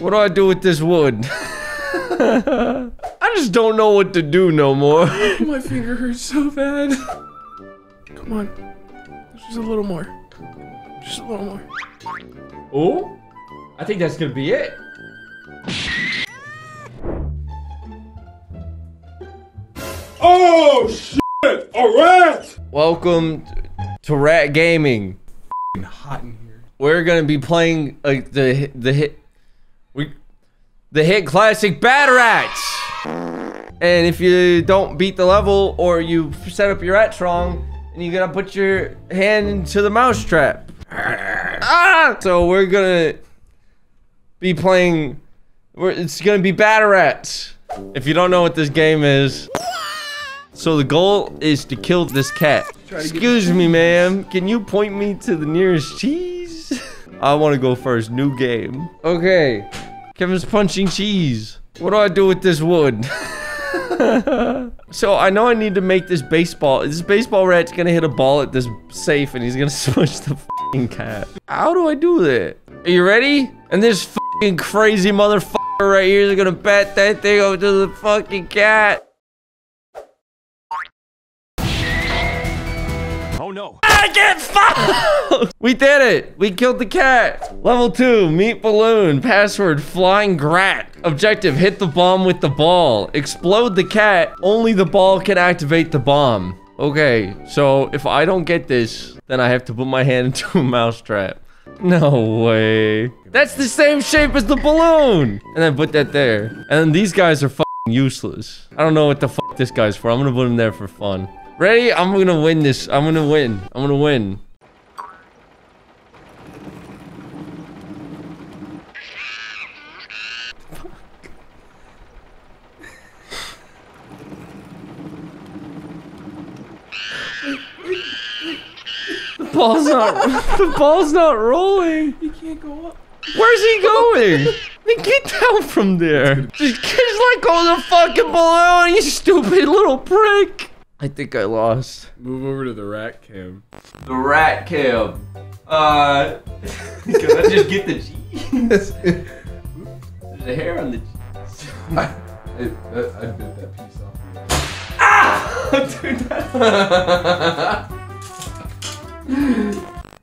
What do I do with this wood? I just don't know what to do no more. My finger hurts so bad. Come on. Just a little more. Just a little more. Oh? I think that's gonna be it. Oh shit! A rat! Welcome to Rat Gaming. Hot in here. We're gonna be playing uh, the the hit we the hit classic Bad Rats. And if you don't beat the level or you set up your rats wrong, and you gotta put your hand into the mouse trap. Ah! So we're gonna be playing. We're, it's gonna be Bad Rats. If you don't know what this game is, so the goal is to kill this cat. Excuse me, ma'am. Can you point me to the nearest cheese? I want to go first. New game. Okay. Kevin's punching cheese. What do I do with this wood? so I know I need to make this baseball. This baseball rat's gonna hit a ball at this safe and he's gonna smush the fucking cat. How do I do that? Are you ready? And this fucking crazy motherfucker right here is gonna bat that thing over to the fucking cat. I get we did it! We killed the cat! Level 2, meat balloon. Password, flying grat. Objective, hit the bomb with the ball. Explode the cat. Only the ball can activate the bomb. Okay, so if I don't get this, then I have to put my hand into a mousetrap. No way. That's the same shape as the balloon! And then put that there. And then these guys are useless. I don't know what the fuck this guy's for. I'm gonna put him there for fun. Ready? I'm gonna win this. I'm gonna win. I'm gonna win. The ball's not. The ball's not rolling. You can't go up. Where's he going? Then get down from there. Just, just let go of the fucking balloon, you stupid little prick. I think I lost. Move over to the rat cam. The rat cam. Uh, can I just get the cheese? There's a hair on the cheese. I, I, I bit that piece off. Ah! Dude, that-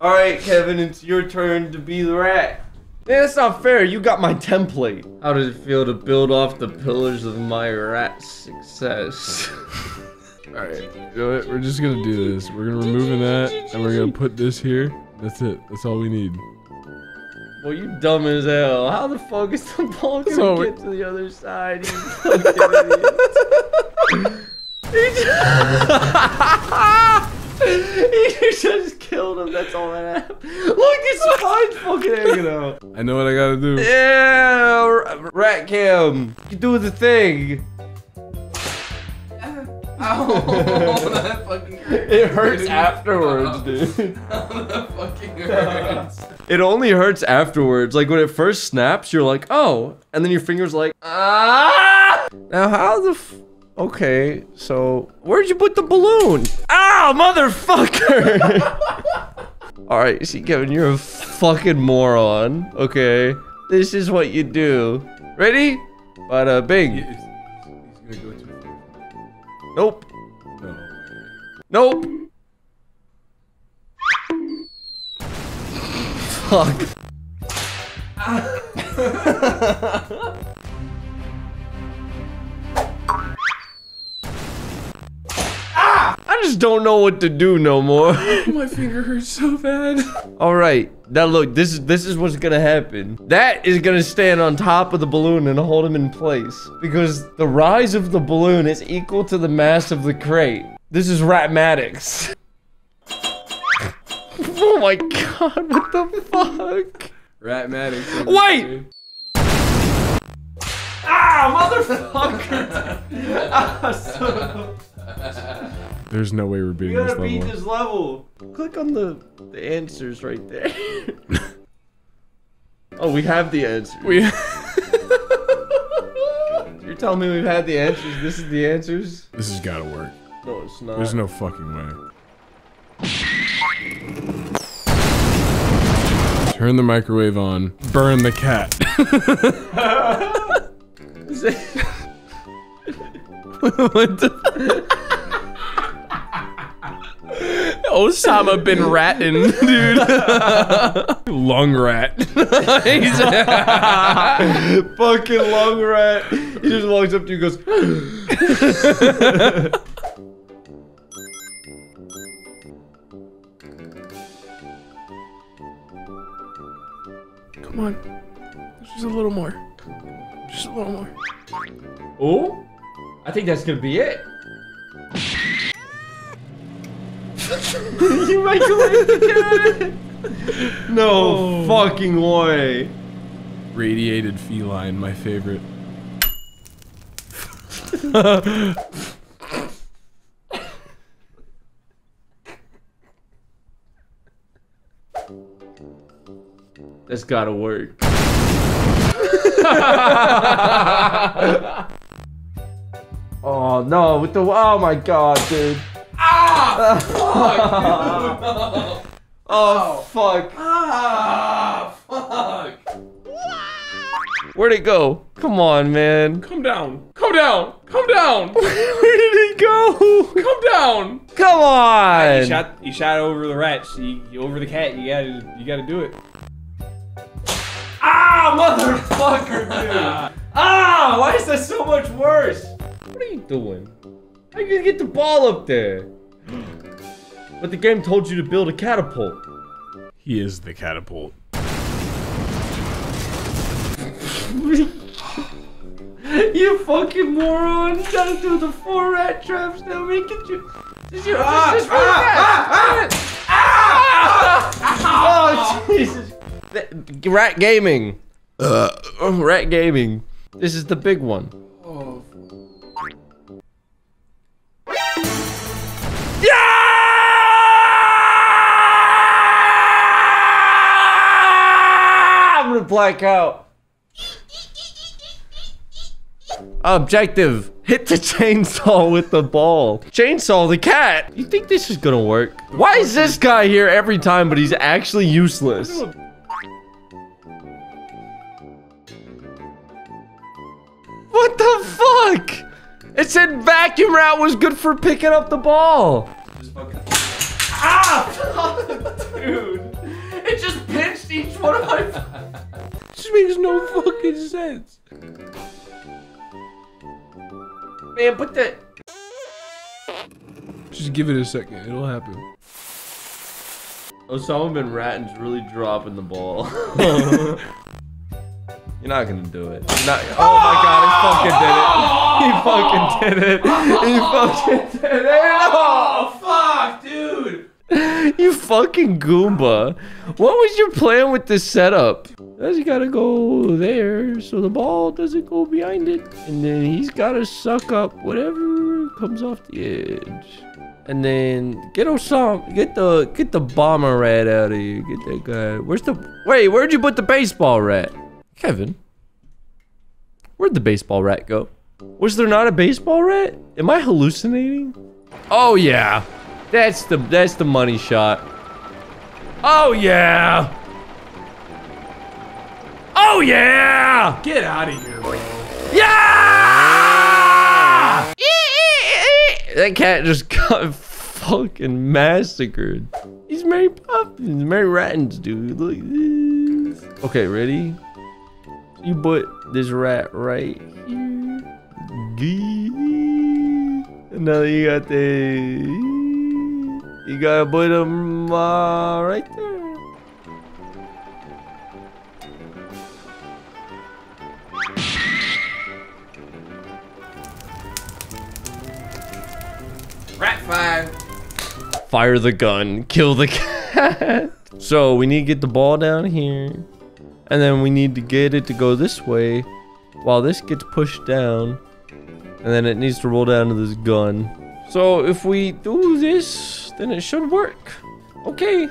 All right, Kevin, it's your turn to be the rat. Man, that's not fair. You got my template. How does it feel to build off the pillars of my rat success? Alright, you know what? We're just gonna do this. We're gonna remove that, and we're gonna put this here. That's it. That's all we need. Well, you dumb as hell. How the fuck is the ball gonna So- get to the other side? You fucking just- killed him. That's all that happened. Look, his spine's fucking hanging out. I know what I gotta do. Yeah, rat cam. You do the thing. Ow! that fucking hurts. It hurts afterwards, dude. that fucking hurts. It only hurts afterwards. Like when it first snaps, you're like, oh, and then your finger's like, ah. Now how the? F okay, so where'd you put the balloon? Ow, motherfucker! All right, see, Kevin, you're a fucking moron. Okay, this is what you do. Ready? Bada bing. He's, he's Nope. No. Nope. Fuck. just don't know what to do no more. My finger hurts so bad. All right. Now look, this is this is what's gonna happen. That is gonna stand on top of the balloon and hold him in place because the rise of the balloon is equal to the mass of the crate. This is Ratmatics. oh my god! What the fuck? Ratmatic. Wait! Ah, motherfucker! ah, son of There's no way we're a- beating You this gotta beat level. this level. Click on the the answers right there. oh, we have the answers. We. You're telling me we've had the answers. This is the answers? this has gotta work. No, it's not. There's no fucking way. Turn the microwave on. Burn the cat. what the? Osama bin Ratten, dude. Lung rat. He's Fucking long rat. He just walks up to you and goes, Come on. Just a little more. Just a little more. Oh? I think that's gonna be it. You microwave the cat? No oh. fucking way. Radiated feline, my favorite. That's gotta work. oh no, with the oh my god, dude. Ah! Fuck, oh fuck. Ah, fuck. Where'd it go? Come on, man. Come down. Come down. Come down. Where did it go? Come down. Come on. You shot, you shot over the rats. You, you- over the cat. You gotta, you gotta do it. Ah, motherfucker, dude. ah, why is that so much worse? What are you doing? How you gonna get the ball up there? But the game told you to build a catapult. He is the catapult. you fucking moron! You gotta do the four rat traps now. Make it you. This is your. this ah, is really ah, fast. Ah, oh Jesus! Rat gaming. Uh, rat gaming. This is the big one. Black out. Objective. Hit the chainsaw with the ball. Chainsaw the cat. You think this is gonna work? Why is this guy here every time, but he's actually useless? What the fuck? It said vacuum rat was good for picking up the ball. Ah! Dude. It just pinched each one of my... This makes no fucking sense. Man, put that... Just give it a second. It'll happen. Osama bin Laden's really dropping the ball. You're not gonna do it. Not, oh my god, he fucking did it. He fucking did it. He fucking did it. Oh, fuck, dude. You fucking Goomba. What was your plan with this setup? He gotta go there so the ball doesn't go behind it? And then he's gotta suck up whatever comes off the edge. And then get Osama, get the get the bomber rat out of here. Get that guy. Where's the wait? Where'd you put the baseball rat, Kevin? Where'd the baseball rat go? Was there not a baseball rat? Am I hallucinating? Oh yeah, that's the that's the money shot. Oh yeah. Oh yeah. Get out of here, bro. Yeah! Eh, eh, eh, that cat just got fucking massacred. He's Mary Poppins, Mary Rattins, dude. Look at this. Okay, ready? You put this rat right here. And now you got the. You gotta put him uh, right there. Rat fire. fire the gun, kill the cat. so we need to get the ball down here. And then we need to get it to go this way while this gets pushed down. And then it needs to roll down to this gun. So if we do this, then it should work. Okay.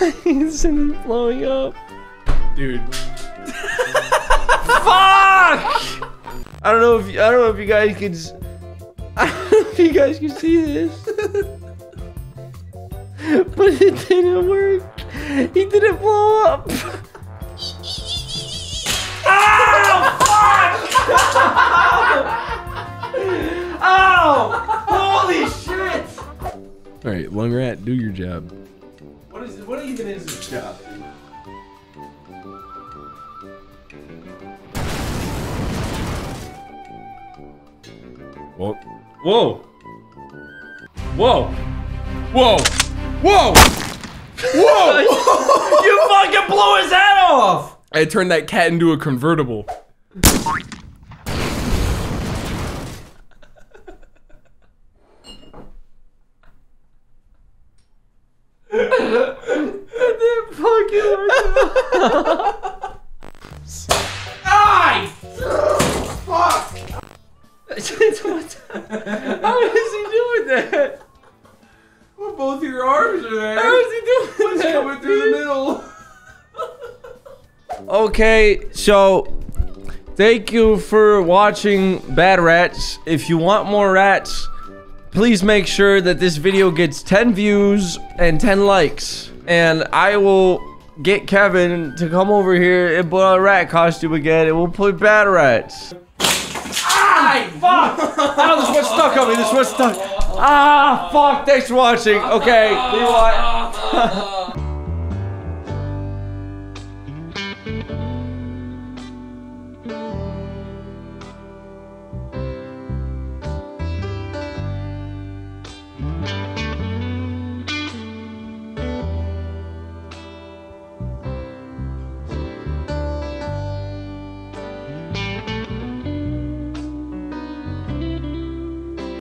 Isn't it blowing up? Dude. Fuck! I don't know if I don't know if you guys can. s- you guys can see this. but it didn't work. He didn't blow up. All right, lung rat, do your job. What is what even is this job? Well, Whoa. Whoa. whoa, whoa, whoa! You fucking blew his head off! I turned that cat into a convertible. Fucking How is he doing that? Well, both your arms are there. How is he doing that? coming through the middle. Okay, so thank you for watching Bad Rats. If you want more rats, please make sure that this video gets 10 views and 10 likes. And I will get Kevin to come over here and put on a rat costume again and we'll play bad rats. Ah, fuck! Ow, this one stuck on me, this one stuck. Ah, fuck, thanks for watching. Okay,